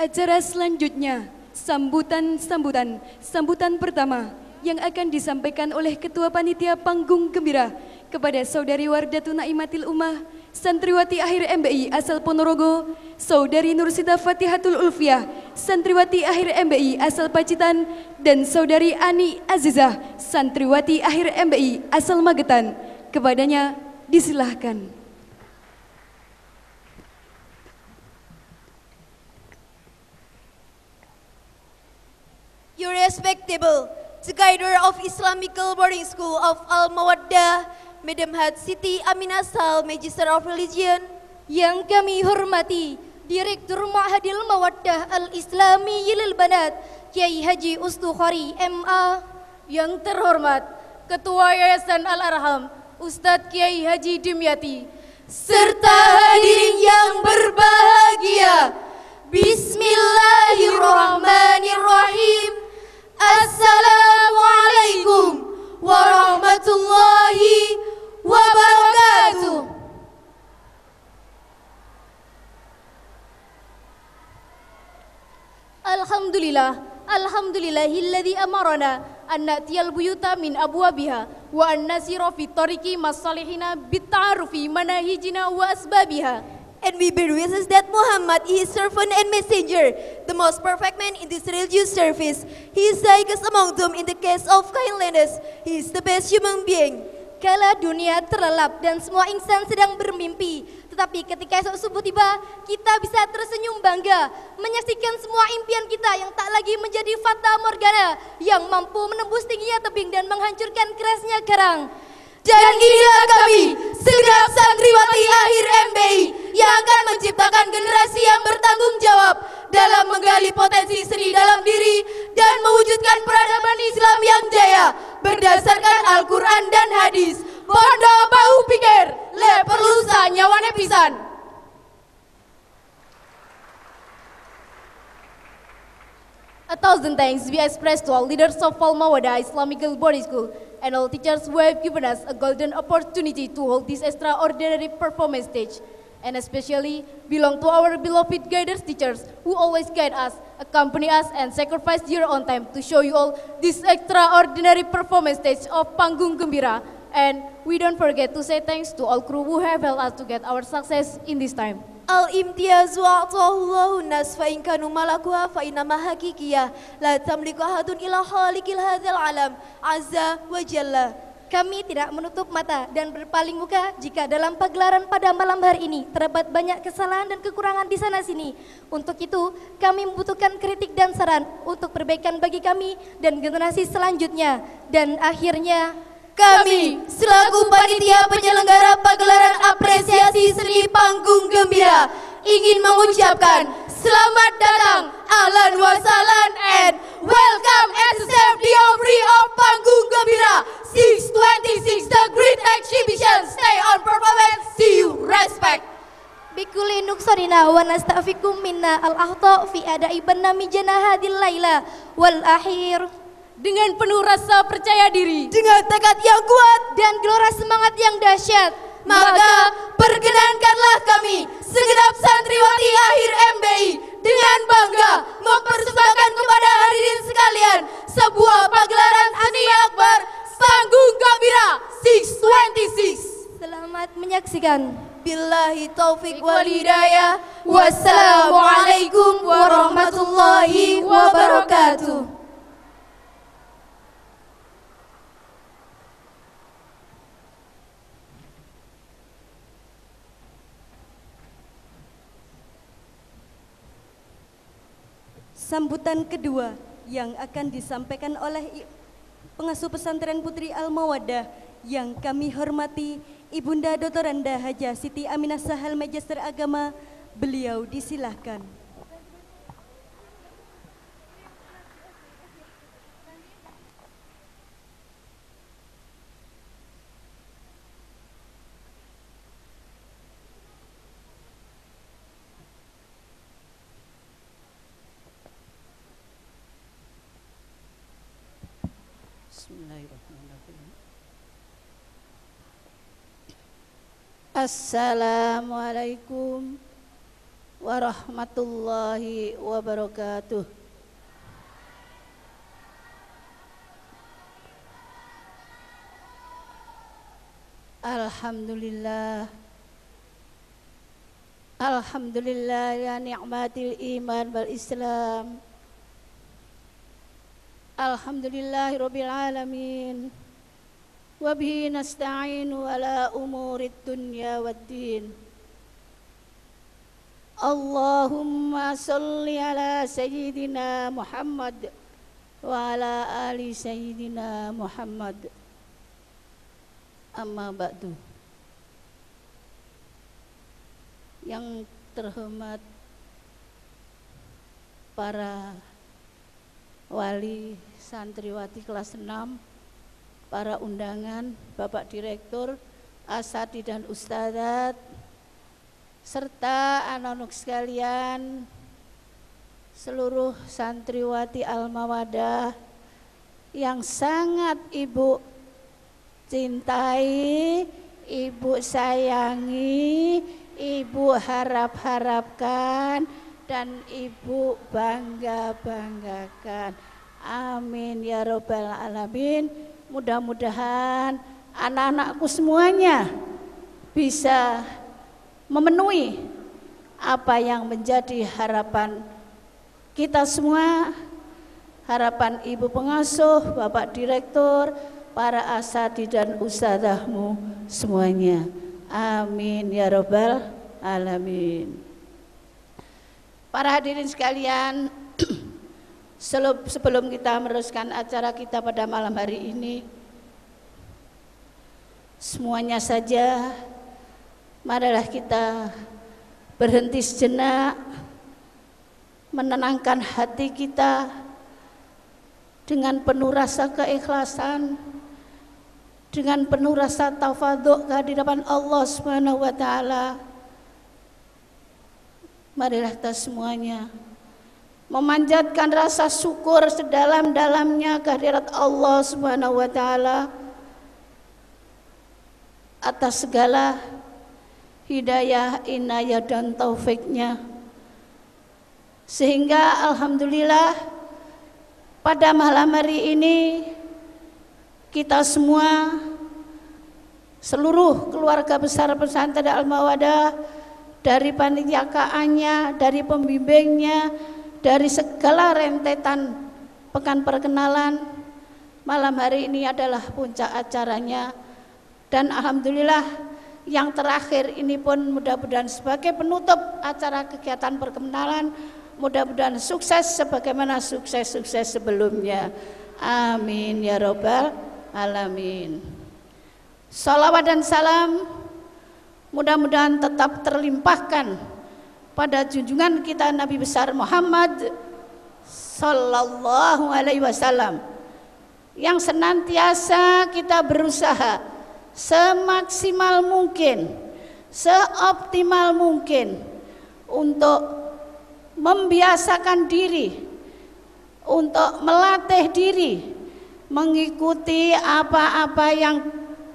Acara selanjutnya, sambutan-sambutan, sambutan pertama yang akan disampaikan oleh Ketua Panitia Panggung Gembira kepada Saudari Wardatu Naimatil Umah, Santriwati Akhir MBI asal Ponorogo, Saudari Nursita Fatihatul Ulfiah, Santriwati Akhir MBI asal Pacitan, dan Saudari Ani Azizah, Santriwati Akhir MBI asal Magetan. Kepadanya disilahkan. Your respectable, the of Islamical Boarding School of Al Mawaddah, Madam Had Siti Aminah Sal, Magister of Religion, Yang kami hormati Direktur Ma'hadil Mawaddah Al-Islami Yilil Banat Kiai Haji Ustukhari MA Yang terhormat Ketua Yayasan Al-Arham Ustadz Kiai Haji Dimyati serta hadirin yang berbahagia. Bismillahirrahmanirrahim. السلام عليكم ورحمة الله وبركاته. الحمد لله الحمد لله الذي أمرنا أن نأتي البيوت من أبوابها وأن نسير في الطريق مصالحنا بالتعرف مناهجنا وأسبابها. And we witness that Muhammad is his servant and messenger, the most perfect man in this religious service. He is highest among them in the case of kindliness. He is the best human being. Kala dunia terlelap dan semua insan sedang bermimpi Tetapi ketika esok subuh tiba Kita bisa tersenyum bangga Menyaksikan semua impian kita yang tak lagi menjadi fata morgana Yang mampu menembus tingginya tebing dan menghancurkan kerasnya karang Dan inilah kami, segenap santriwati akhir MBI yang akan menciptakan generasi yang bertanggung jawab dalam menggali potensi seni dalam diri dan mewujudkan peradaban Islam yang jaya berdasarkan Al-Quran dan hadis. Bondo bau pikir, le perlu nyawane pisan. A thousand thanks we express to all leaders of Al Mawada Islamic Boarding School and all teachers who have given us a golden opportunity to hold this extraordinary performance stage. And especially belong to our beloved guiders teachers who always guide us, accompany us, and sacrifice their own time to show you all this extraordinary performance stage of Panggung Gembira. And we don't forget to say thanks to all crew who have helped us to get our success in this time. Al-imtiyazu a'tahullahu nas fa in kanu malakuha fa inama hakikiyah la tamliku ahadun ila khalikil hadzal alam azza wa jalla. Kami tidak menutup mata dan berpaling muka jika dalam pagelaran pada malam hari ini terdapat banyak kesalahan dan kekurangan di sana sini. Untuk itu, kami membutuhkan kritik dan saran untuk perbaikan bagi kami dan generasi selanjutnya. Dan akhirnya, Kami. Selaku panitia penyelenggara pagelaran apresiasi seni panggung gembira ingin mengucapkan selamat datang, ahlan wa sahlan and welcome at the safety of panggung gembira. 626 the great exhibition. Stay on performance. See you. Respect. Bikuli nuksorina wa nastafikum minna al-ahta fi adai banami janahadil laila. Wal akhir. Dengan penuh rasa percaya diri dengan tekad yang kuat dan gelora semangat yang dahsyat. maka perkenankanlah kami segenap santriwati akhir MBI dengan bangga mempersembahkan kepada hadirin sekalian sebuah pagelaran seni akbar panggung gembira 626 Selamat menyaksikan. Billahi taufik wal hidayah Wassalamualaikum warahmatullahi wabarakatuh Sambutan kedua yang akan disampaikan oleh pengasuh pesantren Putri Al-Mawadah yang kami hormati Ibunda Dr. Haja Siti Aminah Sahal Magister Agama, beliau disilahkan. Bismillahirrahmanirrahim. Assalamualaikum warahmatullahi wabarakatuh. Alhamdulillah. Alhamdulillah ya ni'matil iman wal islam. Alhamdulillahirabbil alamin nasta'inu ala umurid dunya waddin Allahumma salli ala sayyidina Muhammad wa ala ali sayyidina Muhammad. Amma ba'du. Yang terhormat para wali santriwati kelas 6 para undangan, Bapak Direktur, Asadi dan Ustadzat, serta anak-anak sekalian, seluruh santriwati Al-Mawadah yang sangat Ibu cintai, Ibu sayangi, Ibu harap-harapkan, dan Ibu bangga-banggakan. Amin ya Robbal Alamin. Mudah-mudahan anak-anakku semuanya bisa memenuhi apa yang menjadi harapan kita semua, harapan Ibu Pengasuh, Bapak Direktur, para asati dan ustazahmu semuanya. Amin ya Robbal Alamin. Para hadirin sekalian, sebelum kita meneruskan acara kita pada malam hari ini, semuanya saja marilah kita berhenti sejenak, menenangkan hati kita dengan penuh rasa keikhlasan, dengan penuh rasa tafaduk kehadiran Allah Subhanahu wa taala. Marilah kita semuanya memanjatkan rasa syukur sedalam-dalamnya kehadirat Allah Subhanahu wa taala atas segala hidayah, inayah dan taufiknya. Sehingga alhamdulillah pada malam hari ini kita semua seluruh keluarga besar pesantren Al-Mawadah dari panitiakaannya, dari pembimbingnya, dari segala rentetan pekan perkenalan malam hari ini adalah puncak acaranya. Dan alhamdulillah yang terakhir ini pun mudah-mudahan sebagai penutup acara kegiatan perkenalan mudah-mudahan sukses sebagaimana sukses-sukses sebelumnya. Amin ya robbal alamin. Salawat dan salam mudah-mudahan tetap terlimpahkan pada junjungan kita Nabi besar Muhammad sallallahu alaihi wasallam yang senantiasa kita berusaha semaksimal mungkin, seoptimal mungkin untuk membiasakan diri, untuk melatih diri, mengikuti apa-apa yang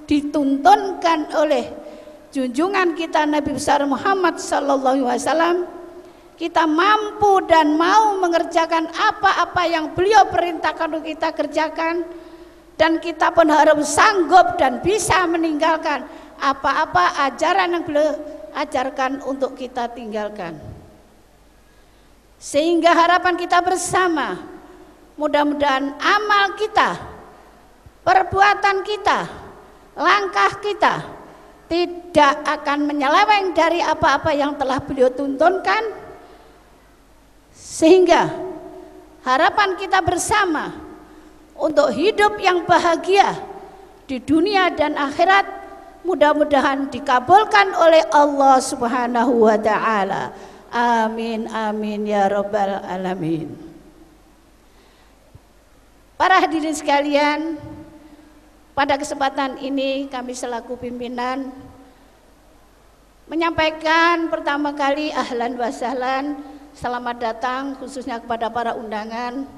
dituntunkan oleh junjungan kita Nabi besar Muhammad sallallahu alaihi wasallam kita mampu dan mau mengerjakan apa-apa yang beliau perintahkan untuk kita kerjakan dan kita pun harus sanggup dan bisa meninggalkan apa-apa ajaran yang beliau ajarkan untuk kita tinggalkan. Sehingga harapan kita bersama, mudah-mudahan amal kita, perbuatan kita, langkah kita tidak akan menyeleweng dari apa-apa yang telah beliau tuntunkan sehingga harapan kita bersama untuk hidup yang bahagia di dunia dan akhirat mudah-mudahan dikabulkan oleh Allah Subhanahu wa taala. Amin amin ya rabbal alamin. Para hadirin sekalian, pada kesempatan ini kami selaku pimpinan menyampaikan pertama kali ahlan wa sahlan, selamat datang khususnya kepada para undangan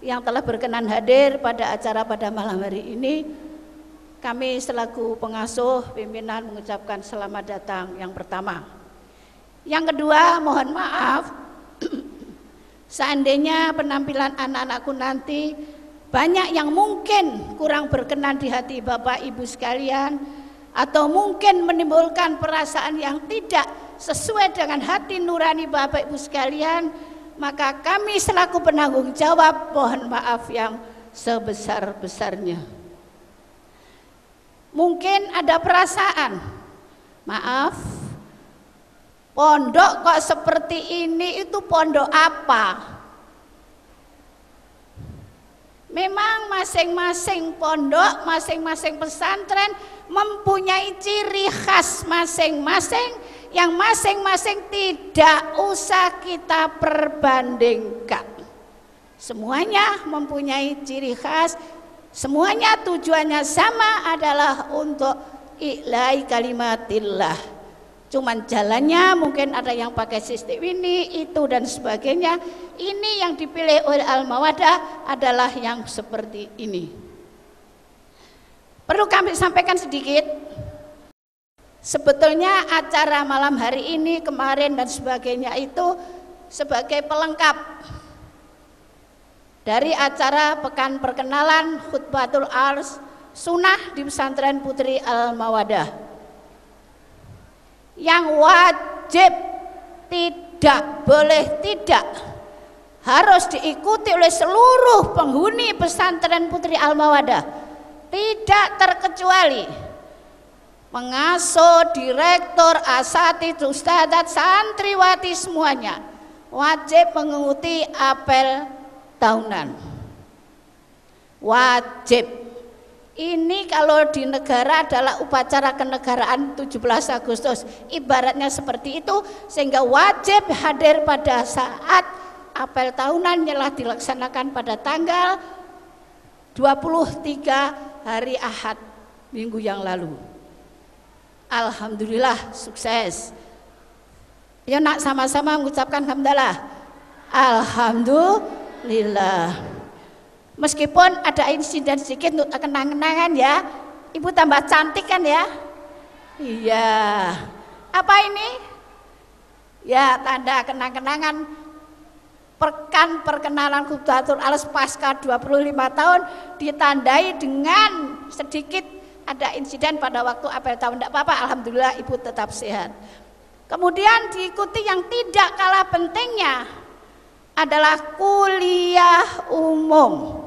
yang telah berkenan hadir pada acara pada malam hari ini. Kami selaku pengasuh pimpinan mengucapkan selamat datang yang pertama. Yang kedua, mohon maaf, seandainya penampilan anak-anakku nanti banyak yang mungkin kurang berkenan di hati Bapak Ibu sekalian, atau mungkin menimbulkan perasaan yang tidak sesuai dengan hati nurani Bapak Ibu sekalian, maka kami selaku penanggung jawab mohon maaf yang sebesar-besarnya. Mungkin ada perasaan, maaf, pondok kok seperti ini itu pondok apa? Memang masing-masing pondok, masing-masing pesantren mempunyai ciri khas masing-masing yang masing-masing tidak usah kita perbandingkan. Semuanya mempunyai ciri khas, semuanya tujuannya sama adalah untuk ilahi kalimatillah. Cuman jalannya mungkin ada yang pakai sistem ini, itu dan sebagainya. Ini yang dipilih oleh Al-Mawadah adalah yang seperti ini. Perlu kami sampaikan sedikit. Sebetulnya acara malam hari ini, kemarin dan sebagainya itu sebagai pelengkap dari acara pekan perkenalan khutbatul ars sunnah di pesantren Putri Al Mawadah yang wajib tidak boleh tidak harus diikuti oleh seluruh penghuni pesantren Putri Al Mawadah tidak terkecuali pengasuh, direktur, asatid, ustadzat, santriwati semuanya wajib mengikuti apel tahunan. Wajib. Ini kalau di negara adalah upacara kenegaraan 17 Agustus. Ibaratnya seperti itu sehingga wajib hadir pada saat apel tahunan yang dilaksanakan pada tanggal 23 hari Ahad minggu yang lalu. Alhamdulillah sukses. Ya nak sama-sama mengucapkan. Alhamdulillah Alhamdulillah. Meskipun ada insiden sedikit untuk kenang-kenangan ya, ibu tambah cantik kan ya? Iya. Apa ini? Ya tanda kenang-kenangan pekan perkenalan Kubdatul Alas pasca 25 tahun ditandai dengan sedikit ada insiden pada waktu apel tahun tidak apa-apa Alhamdulillah ibu tetap sehat kemudian diikuti yang tidak kalah pentingnya adalah kuliah umum.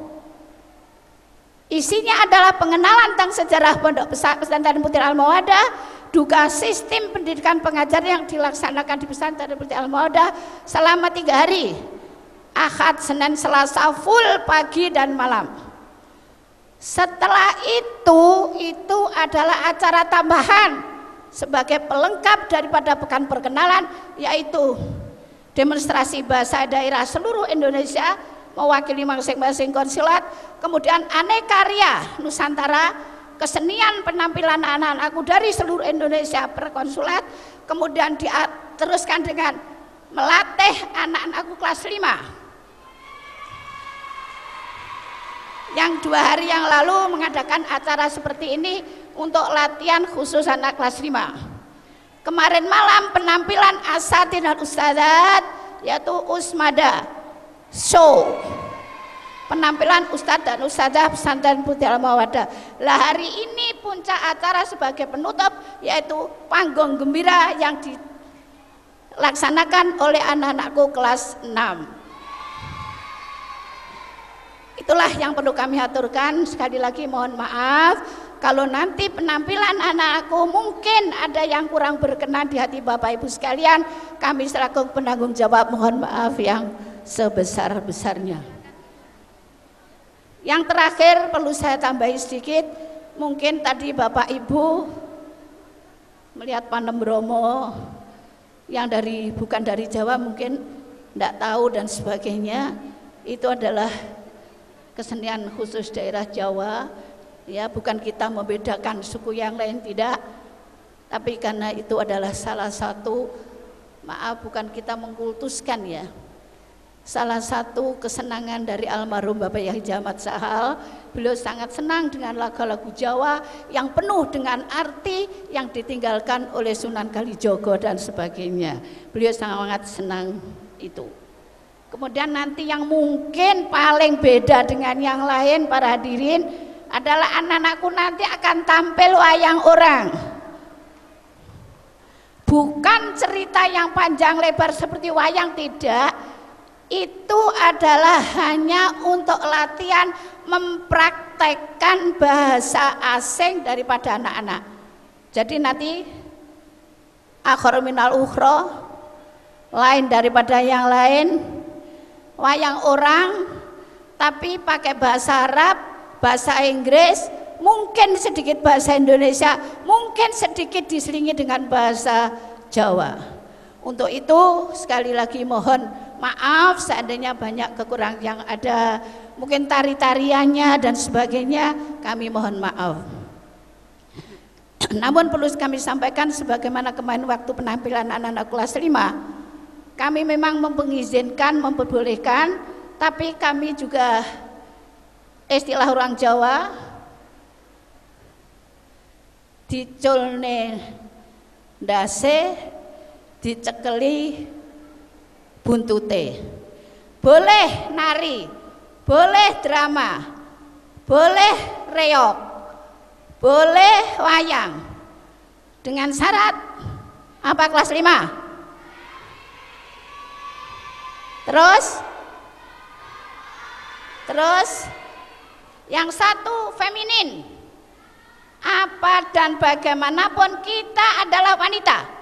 Isinya adalah pengenalan tentang sejarah Pondok Pesantren Putri Al-Mawadah, juga sistem pendidikan pengajar yang dilaksanakan di Pesantren Putri Al-Mawadah selama tiga hari, Ahad, Senin, Selasa, full pagi dan malam. Setelah itu, itu adalah acara tambahan sebagai pelengkap daripada pekan perkenalan, yaitu demonstrasi bahasa daerah seluruh Indonesia mewakili masing-masing konsulat. Kemudian aneka karya Nusantara kesenian penampilan anak-anakku dari seluruh Indonesia per konsulat. Kemudian diteruskan dengan melatih anak-anakku kelas 5 yang dua hari yang lalu mengadakan acara seperti ini untuk latihan khusus anak kelas 5 Kemarin malam penampilan asatid dan ustadzat yaitu Usmada show. Penampilan ustadz dan ustadzah pesantren Putih Al Mawadah. Lah hari ini puncak acara sebagai penutup yaitu panggung gembira yang dilaksanakan oleh anak-anakku kelas 6. Itulah yang perlu kami aturkan. Sekali lagi mohon maaf kalau nanti penampilan anakku mungkin ada yang kurang berkenan di hati Bapak Ibu sekalian, kami selaku penanggung jawab mohon maaf yang sebesar-besarnya. Yang terakhir perlu saya tambahi sedikit, mungkin tadi Bapak Ibu melihat Panem Bromo yang dari bukan dari Jawa mungkin tidak tahu dan sebagainya itu adalah kesenian khusus daerah Jawa. Ya bukan kita membedakan suku yang lain tidak. Tapi karena itu adalah salah satu maaf bukan kita mengkultuskan ya salah satu kesenangan dari almarhum Bapak Yahya Jamat Sahal. Beliau sangat senang dengan lagu-lagu Jawa yang penuh dengan arti yang ditinggalkan oleh Sunan Kalijogo dan sebagainya. Beliau sangat senang itu. Kemudian nanti yang mungkin paling beda dengan yang lain para hadirin adalah anak-anakku nanti akan tampil wayang orang. Bukan cerita yang panjang lebar seperti wayang tidak, itu adalah hanya untuk latihan mempraktekkan bahasa asing daripada anak-anak. Jadi nanti akhir minal ukhra lain daripada yang lain wayang orang tapi pakai bahasa Arab, bahasa Inggris, mungkin sedikit bahasa Indonesia, mungkin sedikit diselingi dengan bahasa Jawa. Untuk itu sekali lagi mohon maaf seandainya banyak kekurangan yang ada, mungkin tari-tariannya dan sebagainya, kami mohon maaf. Namun perlu kami sampaikan sebagaimana kemarin waktu penampilan anak-anak kelas 5, kami memang mengizinkan, memperbolehkan, tapi kami juga istilah orang Jawa diculne dase dicekeli buntute. Boleh nari, boleh drama, boleh reok, boleh wayang. Dengan syarat apa kelas 5? Terus Terus yang satu feminin. Apa dan bagaimanapun kita adalah wanita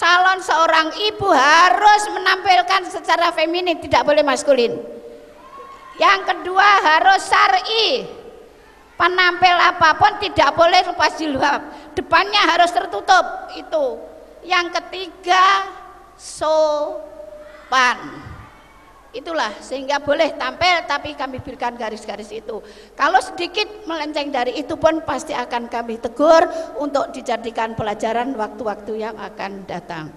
calon seorang ibu harus menampilkan secara feminin tidak boleh maskulin. Yang kedua harus syari. Penampil apa pun tidak boleh lepas jilbab depannya harus tertutup itu. Yang ketiga sopan Itulah sehingga boleh tampil tapi kami berikan garis-garis itu. Kalau sedikit melenceng dari itu pun pasti akan kami tegur untuk dijadikan pelajaran waktu-waktu yang akan datang.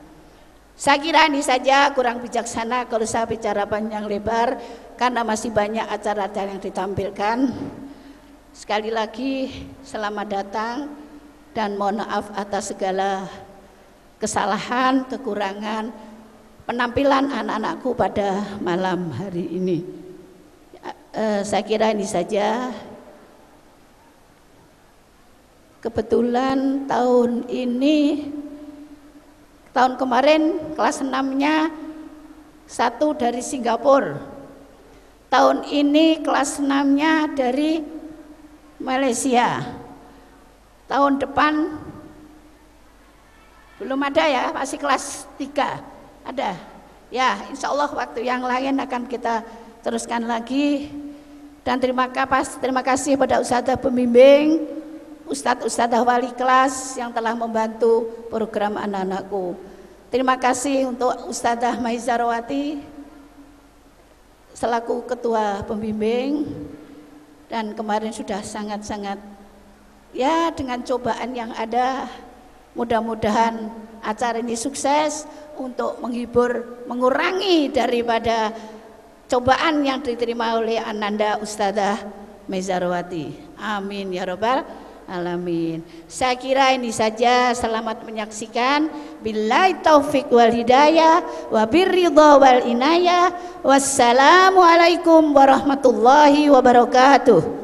Saya kira ini saja kurang bijaksana kalau saya bicara panjang lebar karena masih banyak acara-acara yang ditampilkan. Sekali lagi selamat datang dan mohon maaf atas segala kesalahan, kekurangan penampilan anak-anakku pada malam hari ini. Uh, saya kira ini saja. Kebetulan tahun ini, tahun kemarin kelas 6-nya satu dari Singapura. Tahun ini kelas 6-nya dari Malaysia. Tahun depan belum ada ya, masih kelas 3 ada. Ya, insya Allah waktu yang lain akan kita teruskan lagi. Dan terima kasih, terima kasih pada Ustazah pembimbing, Ustadz Ustadzah wali kelas yang telah membantu program anak-anakku. Terima kasih untuk Ustadzah Maizarawati selaku ketua pembimbing dan kemarin sudah sangat-sangat ya dengan cobaan yang ada mudah-mudahan acara ini sukses untuk menghibur, mengurangi daripada cobaan yang diterima oleh Ananda Ustazah Mezarwati. Amin ya robbal alamin. Saya kira ini saja selamat menyaksikan. Billahi taufik wal hidayah wa birridha wal inayah. Wassalamualaikum warahmatullahi wabarakatuh.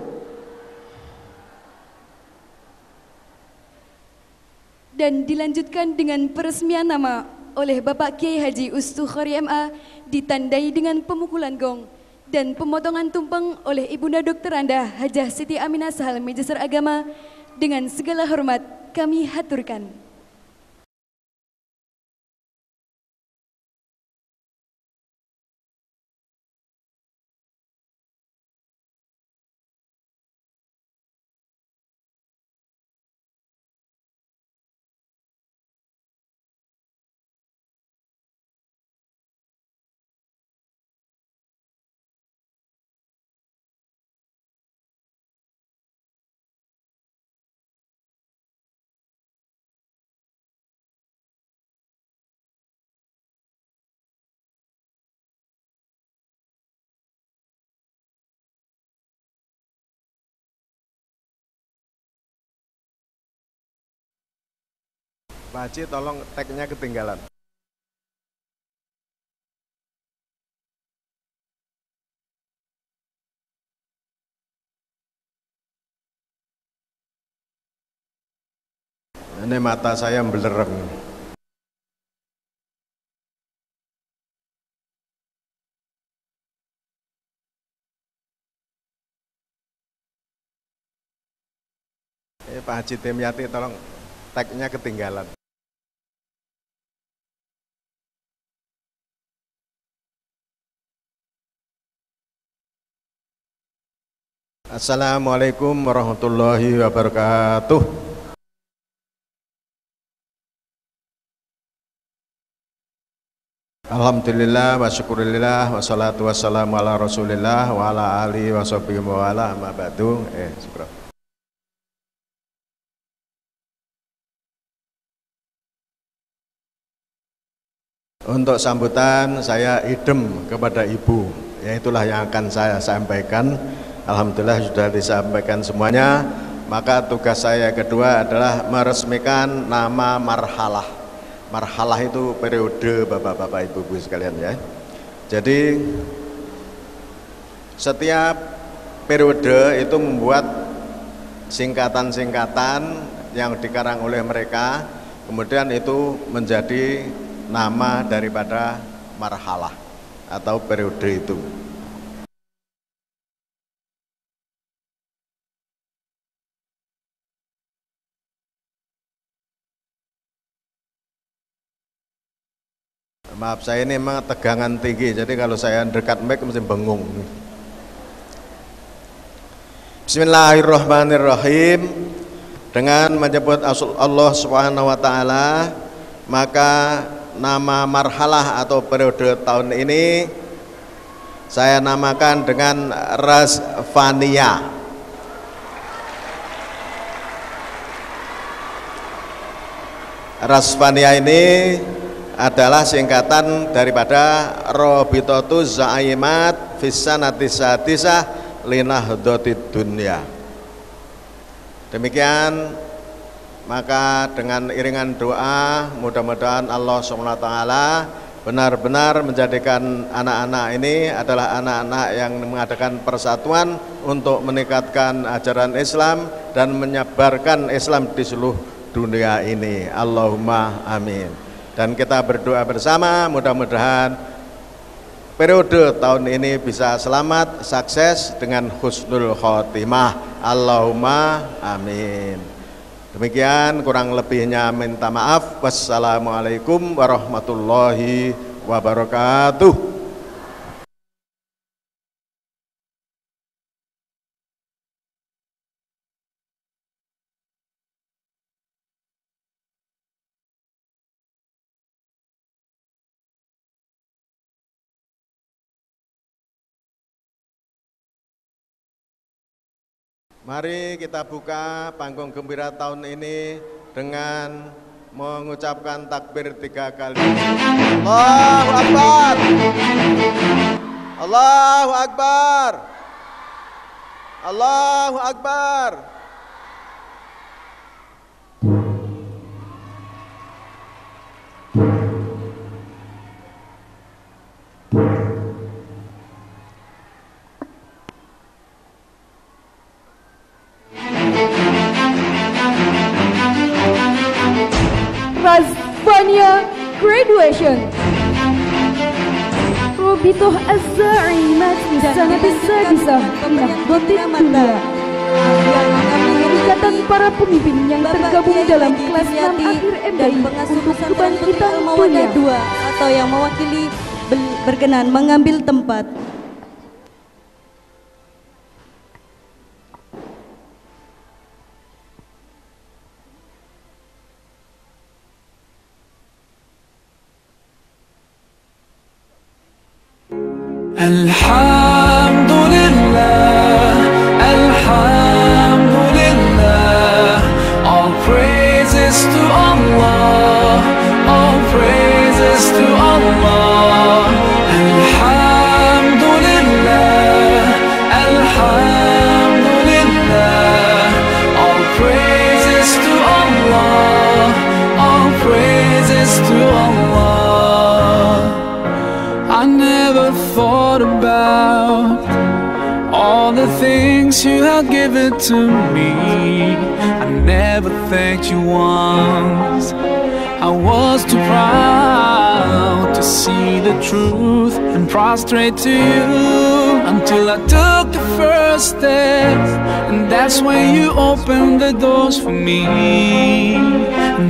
Dan dilanjutkan dengan peresmian nama oleh Bapak Kiai Haji Ustukhari MA ditandai dengan pemukulan gong dan pemotongan tumpeng oleh Ibunda Dokter Anda Hajah Siti Aminah Sahal Majisar Agama dengan segala hormat kami haturkan. Pak Haji tolong tagnya ketinggalan. Ini mata saya belereng. Eh, Pak Haji Demyati tolong tagnya ketinggalan. Assalamualaikum warahmatullahi wabarakatuh. Alhamdulillah wa syukurillah wa salatu wassalamu ala rasulillah wa ala alihi wa sahbihi wa ala amma ba'du. Eh, syukur. Untuk sambutan saya idem kepada Ibu, ya itulah yang akan saya sampaikan. Alhamdulillah sudah disampaikan semuanya. Maka tugas saya kedua adalah meresmikan nama marhalah. Marhalah itu periode Bapak-bapak Ibu-ibu sekalian ya. Jadi setiap periode itu membuat singkatan-singkatan yang dikarang oleh mereka, kemudian itu menjadi nama daripada marhalah atau periode itu. Maaf saya ini memang tegangan tinggi, jadi kalau saya dekat mic mesti bengung. Bismillahirrahmanirrahim. Dengan menyebut Allah Subhanahu wa taala, maka nama marhalah atau periode tahun ini saya namakan dengan Rasfania. Rasfania ini adalah singkatan daripada Robitotu Zaimat Fisanati Satisah Linahdoti Dunia. Demikian maka dengan iringan doa mudah-mudahan Allah SWT benar-benar menjadikan anak-anak ini adalah anak-anak yang mengadakan persatuan untuk meningkatkan ajaran Islam dan menyebarkan Islam di seluruh dunia ini. Allahumma amin dan kita berdoa bersama mudah-mudahan periode tahun ini bisa selamat, sukses dengan husnul khotimah. Allahumma amin. Demikian kurang lebihnya minta maaf. Wassalamualaikum warahmatullahi wabarakatuh. Mari kita buka panggung gembira tahun ini dengan mengucapkan takbir tiga kali. Allahu Akbar. Allahu Akbar. Allahu Akbar. Robitoh Az-Za'imat Sanat Sadisah Minahdotin Dunia Ikatan para pemimpin yang tergabung dalam kelas 6 akhir MDI untuk kebangkitan dunia dua atau yang mewakili berkenan mengambil tempat. الحمد لله الحمد لله all praises to Allah all praises to Allah things you have given to me. I never thanked you once. I was too proud to see the truth and prostrate to you until I took the first step, and that's when you opened the doors for me.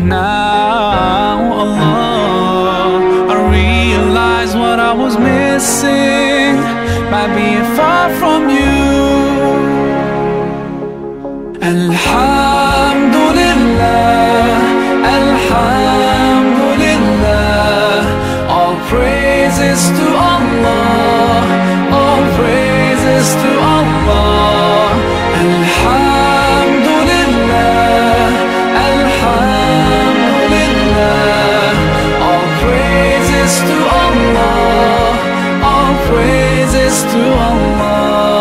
Now, oh Allah, I realize what I was missing by being far from you. Alhamdulillah, Alhamdulillah. All praises to Allah, all praises to Allah. All praises to Allah, all praises to. Allah,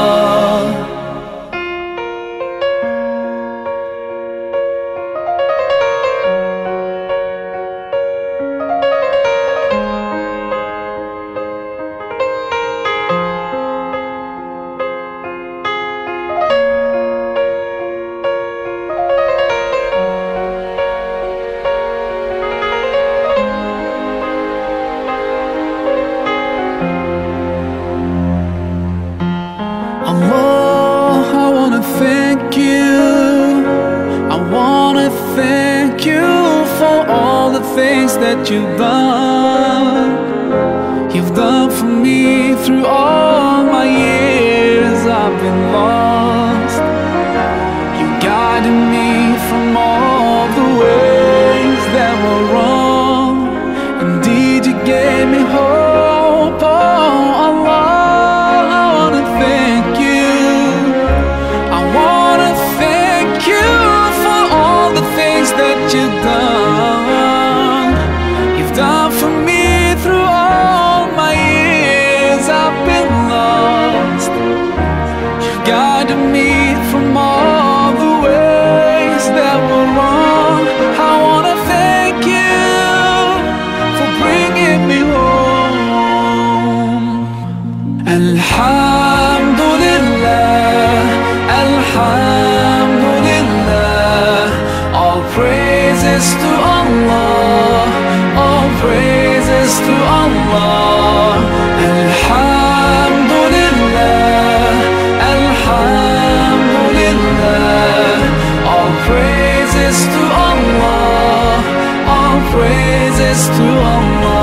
praises to Allah All praises to Allah. Alhamdulillah Alhamdulillah All praises to Allah All praises to Allah.